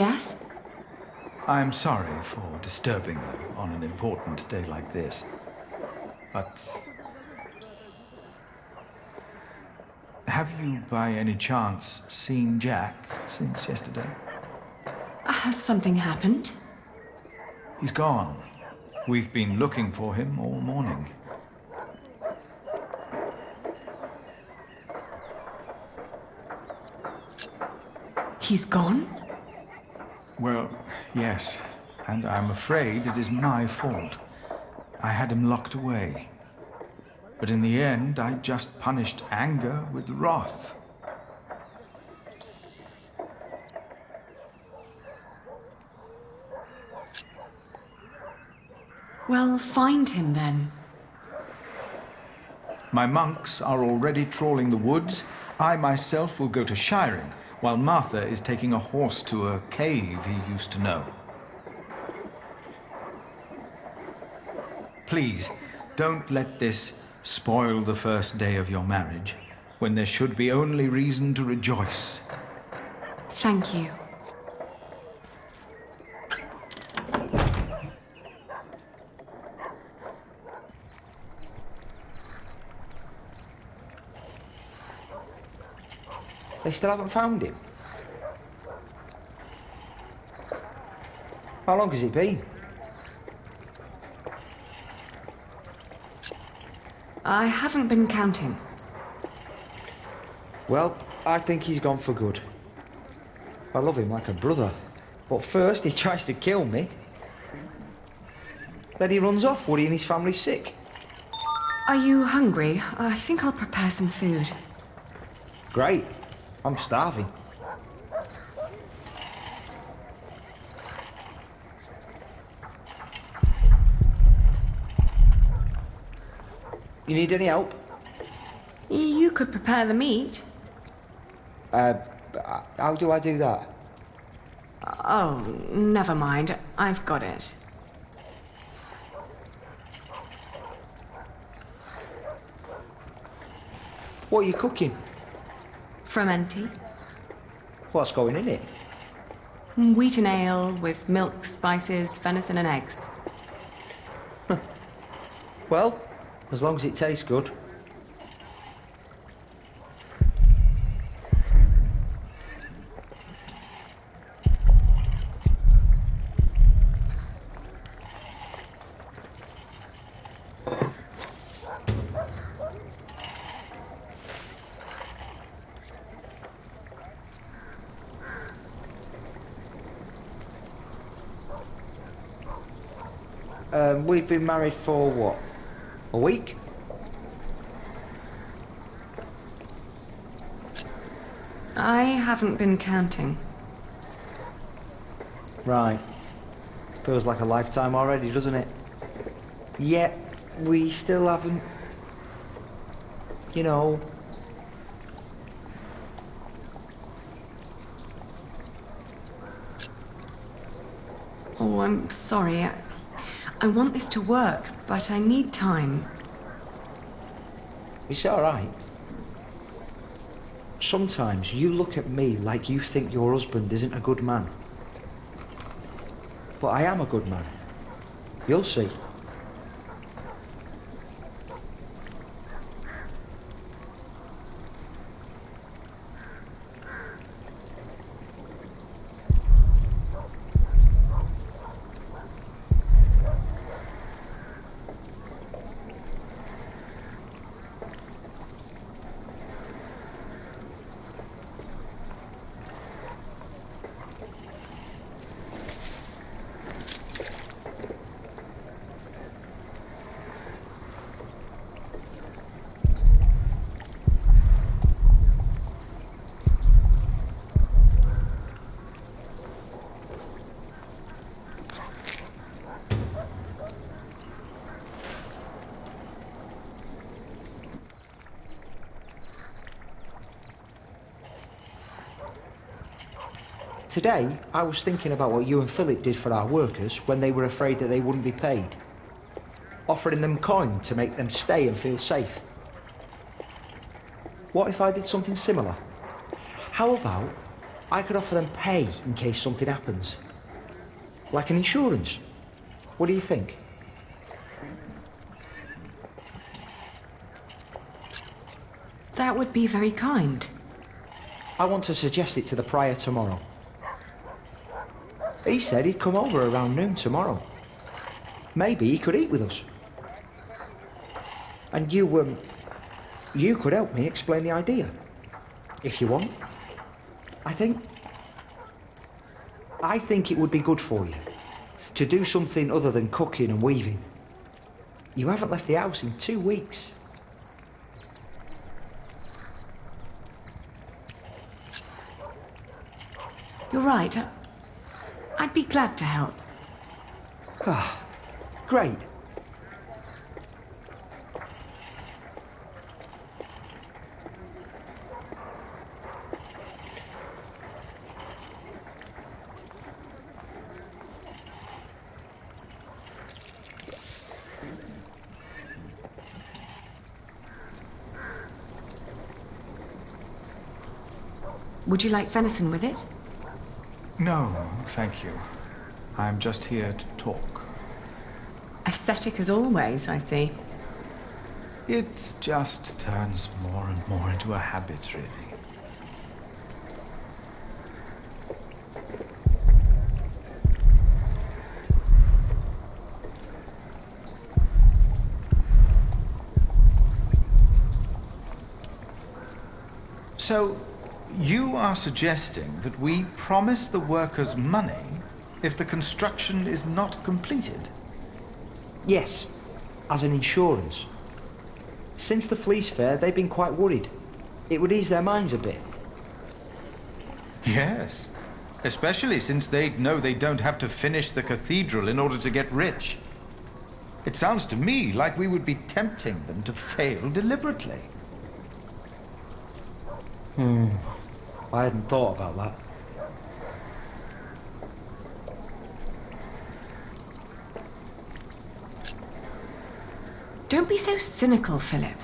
Yes? I'm sorry for disturbing you on an important day like this. But. Have you by any chance seen Jack since yesterday? Uh, has something happened? He's gone. We've been looking for him all morning. He's gone? Well, yes. And I'm afraid it is my fault. I had him locked away. But in the end, I just punished anger with wrath. Well, find him then. My monks are already trawling the woods. I myself will go to Shiring, while Martha is taking a horse to a cave he used to know. Please, don't let this spoil the first day of your marriage, when there should be only reason to rejoice. Thank you. They still haven't found him. How long has it been? I haven't been counting. Well, I think he's gone for good. I love him like a brother. But first he tries to kill me. Then he runs off. Woody and his family sick. Are you hungry? I think I'll prepare some food. Great. I'm starving. You need any help? You could prepare the meat. Uh, how do I do that? Oh, never mind. I've got it. What are you cooking? Frumenty. What's going in it? Wheaten ale with milk, spices, venison, and eggs. Well, as long as it tastes good. Um, we've been married for what? A week? I haven't been counting. Right. Feels like a lifetime already, doesn't it? Yet, we still haven't. You know. Oh, I'm sorry. I, I want this to work, but I need time. It's alright. Sometimes you look at me like you think your husband isn't a good man. But I am a good man. You'll see. Today, I was thinking about what you and Philip did for our workers when they were afraid that they wouldn't be paid. Offering them coin to make them stay and feel safe. What if I did something similar? How about I could offer them pay in case something happens. Like an insurance. What do you think? That would be very kind. I want to suggest it to the prior tomorrow. He said he'd come over around noon tomorrow. Maybe he could eat with us. And you, um, you could help me explain the idea. If you want. I think. I think it would be good for you to do something other than cooking and weaving. You haven't left the house in two weeks. You're right. I'd be glad to help. Ah, great. Would you like venison with it? No, thank you. I'm just here to talk. Ascetic as always, I see. It just turns more and more into a habit, really. So, you are suggesting that we promise the workers money if the construction is not completed? Yes, as an insurance. Since the Fleece Fair, they've been quite worried. It would ease their minds a bit. Yes. Especially since they know they don't have to finish the cathedral in order to get rich. It sounds to me like we would be tempting them to fail deliberately. Hmm. I hadn't thought about that. Don't be so cynical, Philip.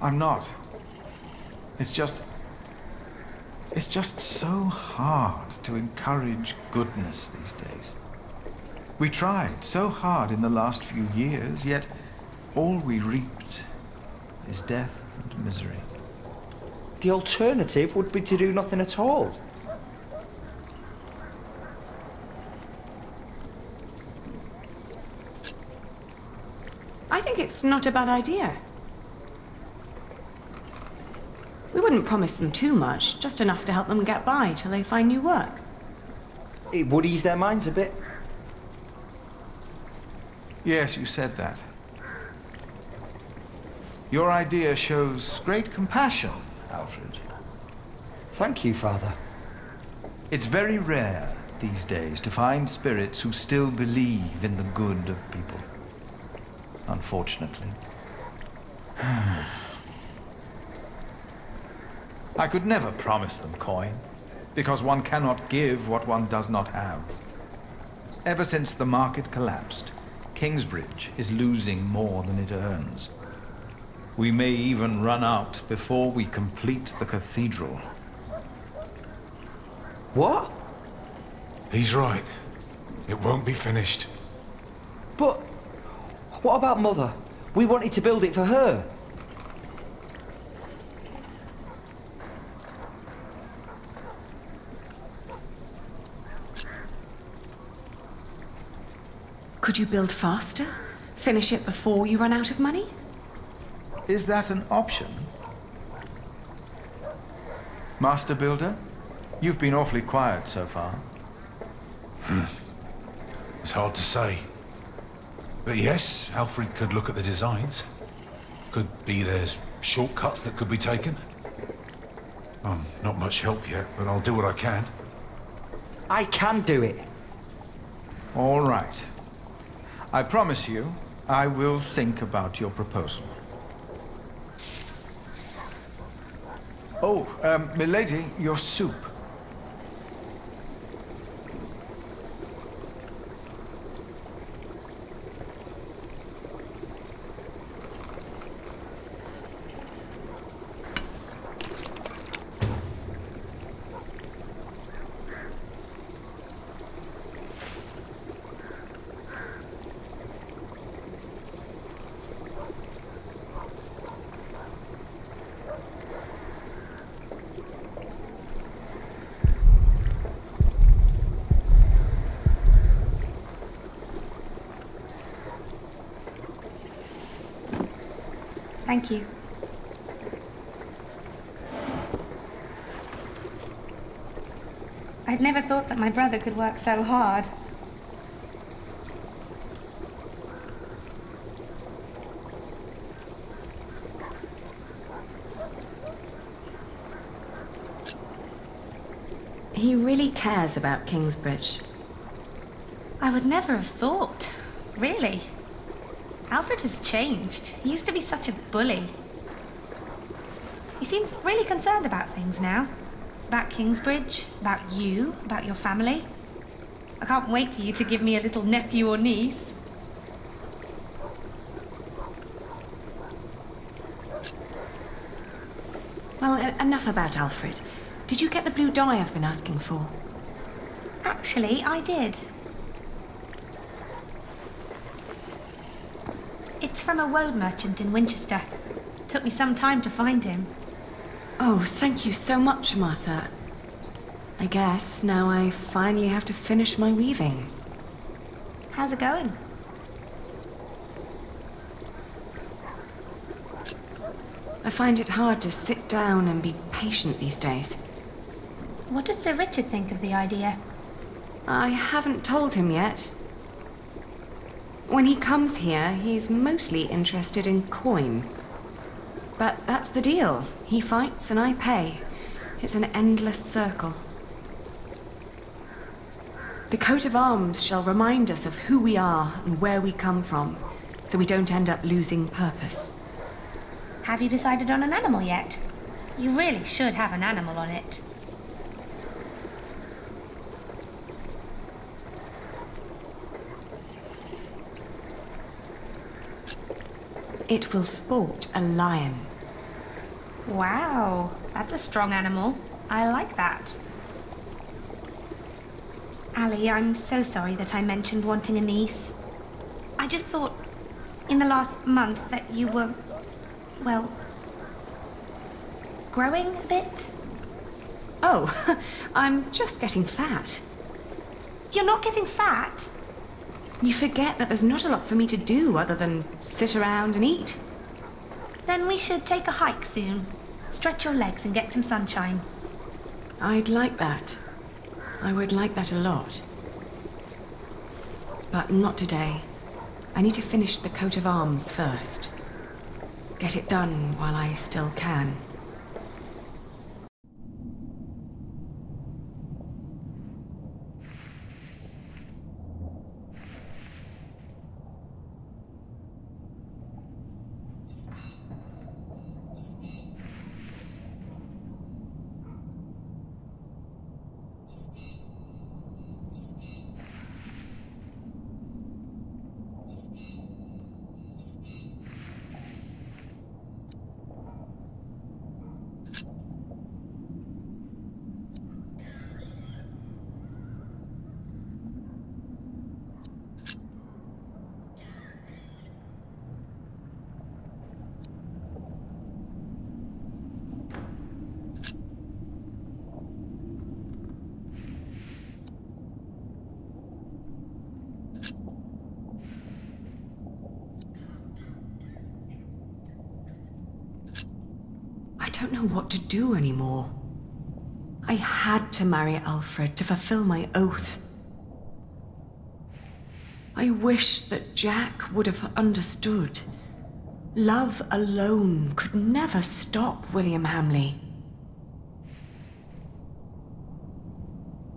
I'm not. It's just. It's just so hard to encourage goodness these days. We tried so hard in the last few years, yet all we reaped is death and misery. The alternative would be to do nothing at all. I think it's not a bad idea. We wouldn't promise them too much, just enough to help them get by till they find new work. It would ease their minds a bit. Yes, you said that. Your idea shows great compassion, Alfred. Thank you, Father. It's very rare these days to find spirits who still believe in the good of people. Unfortunately. I could never promise them coin, because one cannot give what one does not have. Ever since the market collapsed, Kingsbridge is losing more than it earns. We may even run out before we complete the cathedral. What? He's right. It won't be finished. But what about Mother? We wanted to build it for her. Could you build faster? Finish it before you run out of money? Is that an option? Master Builder? You've been awfully quiet so far. Hmm. It's hard to say. But yes, Alfred could look at the designs. Could be there's shortcuts that could be taken. I'm not much help yet, but I'll do what I can. I can do it. All right. I promise you, I will think about your proposal. Oh, um, milady, your soup. Thank you. I'd never thought that my brother could work so hard. He really cares about Kingsbridge. I would never have thought. Really. Alfred has changed. He used to be such a bully. He seems really concerned about things now. About Kingsbridge, about you, about your family. I can't wait for you to give me a little nephew or niece. Well, enough about Alfred. Did you get the blue dye I've been asking for? Actually, I did. From a woad merchant in Winchester. Took me some time to find him. Oh, thank you so much, Martha. I guess now I finally have to finish my weaving. How's it going? I find it hard to sit down and be patient these days. What does Sir Richard think of the idea? I haven't told him yet. When he comes here, he's mostly interested in coin. But that's the deal. He fights and I pay. It's an endless circle. The coat of arms shall remind us of who we are and where we come from, so we don't end up losing purpose. Have you decided on an animal yet? You really should have an animal on it. It will sport a lion. Wow, that's a strong animal. I like that. Ali, I'm so sorry that I mentioned wanting a niece. I just thought in the last month that you were, well, growing a bit. Oh, I'm just getting fat. You're not getting fat. You forget that there's not a lot for me to do other than sit around and eat. Then we should take a hike soon. Stretch your legs and get some sunshine. I'd like that. I would like that a lot. But not today. I need to finish the coat of arms first. Get it done while I still can. Don't know what to do anymore. I had to marry Alfred to fulfill my oath. I wish that Jack would have understood. Love alone could never stop William Hamleigh.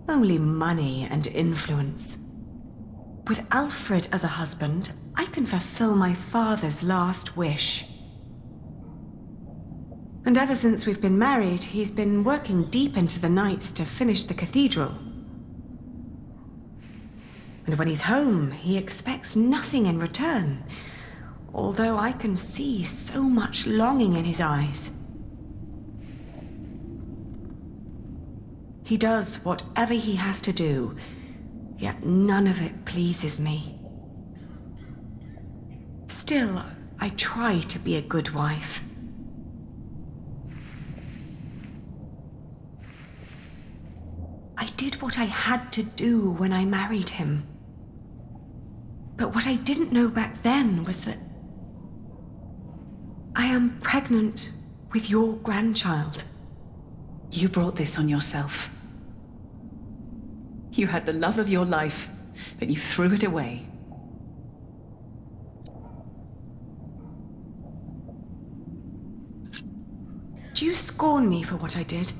Only money and influence. With Alfred as a husband, I can fulfill my father's last wish. And ever since we've been married, he's been working deep into the nights to finish the cathedral. And when he's home, he expects nothing in return, although I can see so much longing in his eyes. He does whatever he has to do, yet none of it pleases me. Still, I try to be a good wife. Did what I had to do when I married him. But what I didn't know back then was that I am pregnant with your grandchild. You brought this on yourself. You had the love of your life, but you threw it away. Do you scorn me for what I did?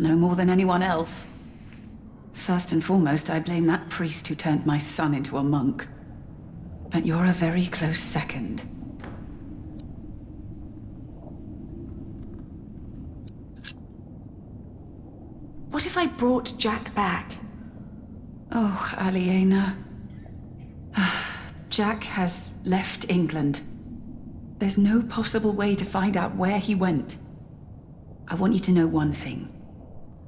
No more than anyone else. First and foremost, I blame that priest who turned my son into a monk. But you're a very close second. What if I brought Jack back? Oh, Aliena. Jack has left England. There's no possible way to find out where he went. I want you to know one thing.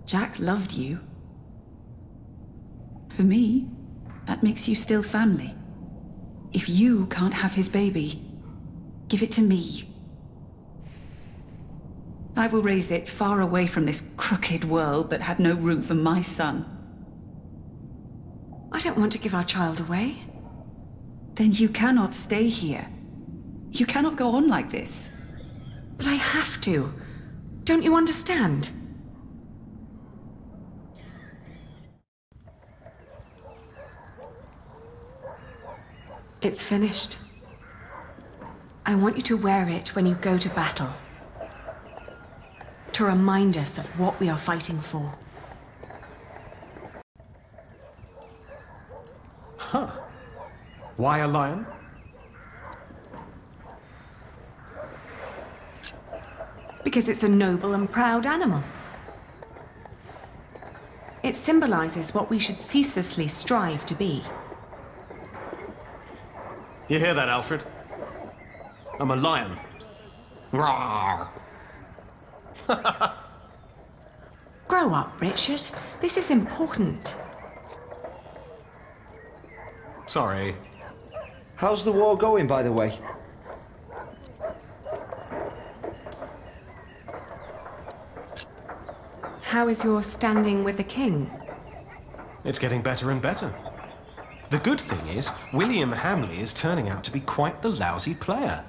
Jack loved you. For me, that makes you still family. If you can't have his baby, give it to me. I will raise it far away from this crooked world that had no room for my son. I don't want to give our child away. Then you cannot stay here. You cannot go on like this. But I have to. Don't you understand? It's finished. I want you to wear it when you go to battle. To remind us of what we are fighting for. Huh. Why a lion? Because it's a noble and proud animal. It symbolizes what we should ceaselessly strive to be. You hear that, Alfred? I'm a lion. Rawr. Grow up, Richard. This is important. Sorry. How's the war going, by the way? How is your standing with the king? It's getting better and better. The good thing is, William Hamleigh is turning out to be quite the lousy player.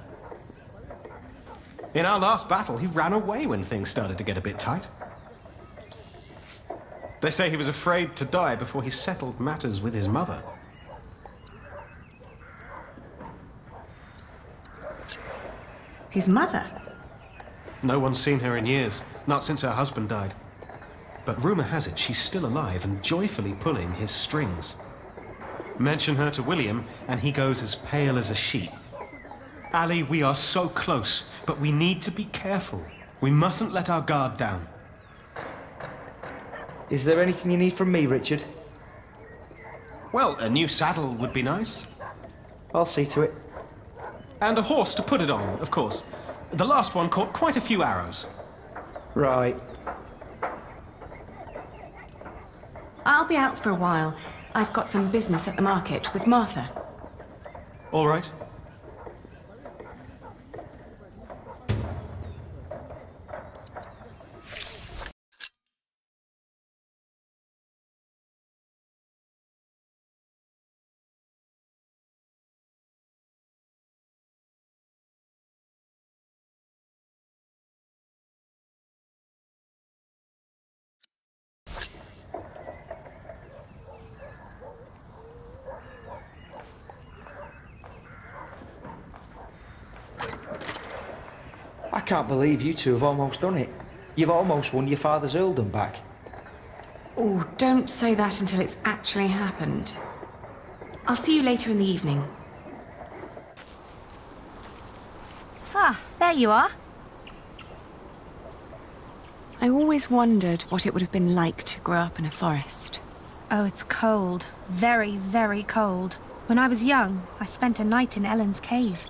In our last battle, he ran away when things started to get a bit tight. They say he was afraid to die before he settled matters with his mother. His mother? No one's seen her in years, not since her husband died. But rumor has it she's still alive and joyfully pulling his strings. Mention her to William, and he goes as pale as a sheep. Ali, we are so close, but we need to be careful. We mustn't let our guard down. Is there anything you need from me, Richard? Well, a new saddle would be nice. I'll see to it. And a horse to put it on, of course. The last one caught quite a few arrows. Right. I'll be out for a while. I've got some business at the market with Martha. All right. Can't believe you two have almost done it. You've almost won your father's earldom back. Oh, don't say that until it's actually happened. I'll see you later in the evening. Ah, there you are. I always wondered what it would have been like to grow up in a forest. Oh, it's cold. Very, very cold. When I was young, I spent a night in Ellen's cave.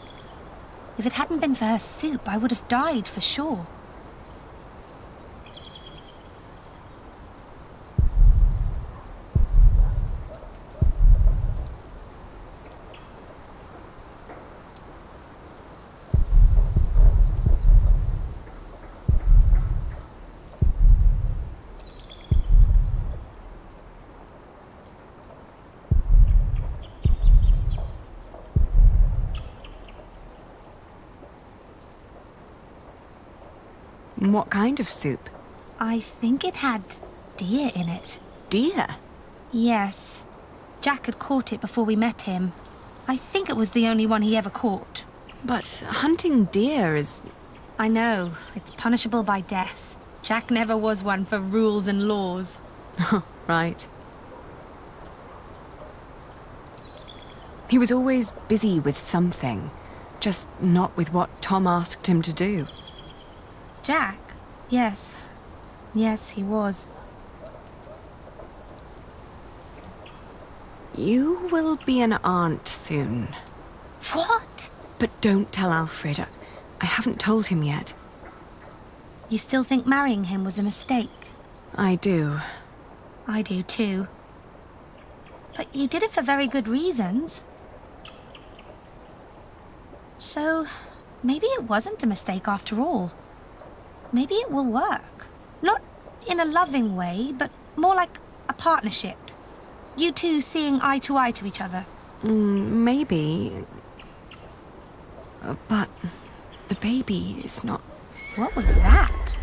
If it hadn't been for her soup, I would have died for sure. What kind of soup? I think it had deer in it. Deer? Yes. Jack had caught it before we met him. I think it was the only one he ever caught. But hunting deer is. I know. It's punishable by death. Jack never was one for rules and laws. right. He was always busy with something, just not with what Tom asked him to do. Jack? Yes. Yes, he was. You will be an aunt soon. What? But don't tell Alfred. I haven't told him yet. You still think marrying him was a mistake? I do. I do too. But you did it for very good reasons. So, maybe it wasn't a mistake after all. Maybe it will work. Not in a loving way, but more like a partnership. You two seeing eye to eye to each other. Mm, maybe. Uh, but the baby is not. What was that?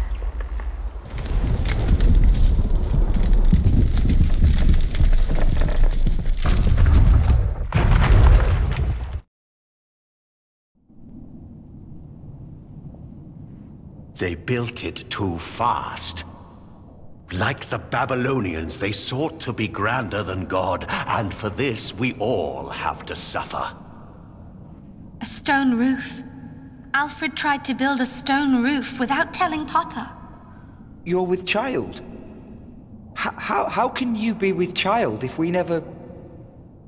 They built it too fast. Like the Babylonians, they sought to be grander than God, and for this we all have to suffer. A stone roof. Alfred tried to build a stone roof without telling Papa. You're with child? H how, how can you be with child if we never...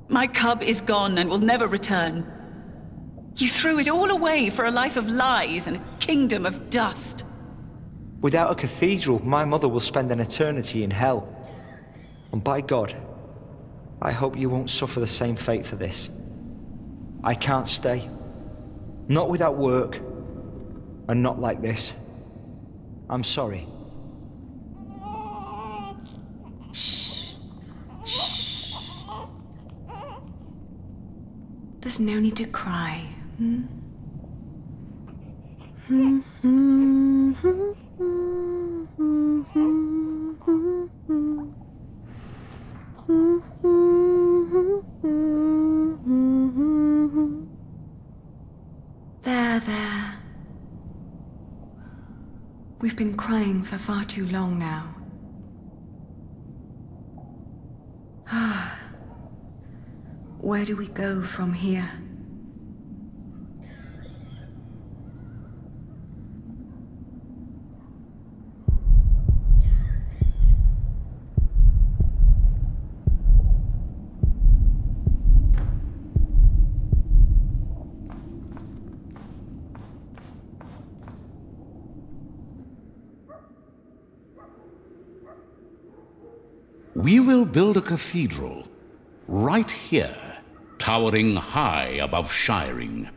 My cub is gone and will never return. You threw it all away for a life of lies and a kingdom of dust. Without a cathedral, my mother will spend an eternity in hell. And by God, I hope you won't suffer the same fate for this. I can't stay. Not without work. And not like this. I'm sorry. Shh. Shh. There's no need to cry. Hmm? Hmm, hmm, hmm. There, there. We've been crying for far too long now. Ah. Where do we go from here? We will build a cathedral right here, towering high above Shiring.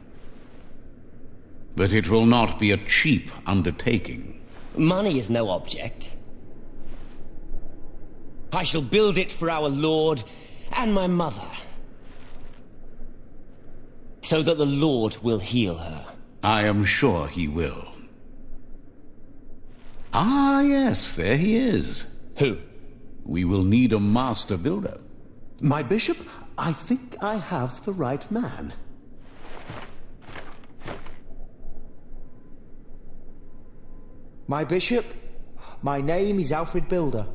But it will not be a cheap undertaking. Money is no object. I shall build it for our Lord and my mother. So that the Lord will heal her. I am sure he will. Ah, yes, there he is. Who? We will need a master builder. My bishop, I think I have the right man. My bishop, my name is Alfred Builder.